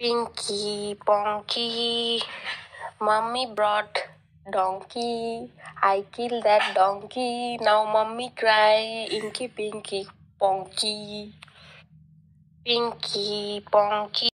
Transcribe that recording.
Pinky Ponky, Mummy brought donkey. I killed that donkey. Now Mummy cry. Inky Pinky Ponky. Pinky Ponky.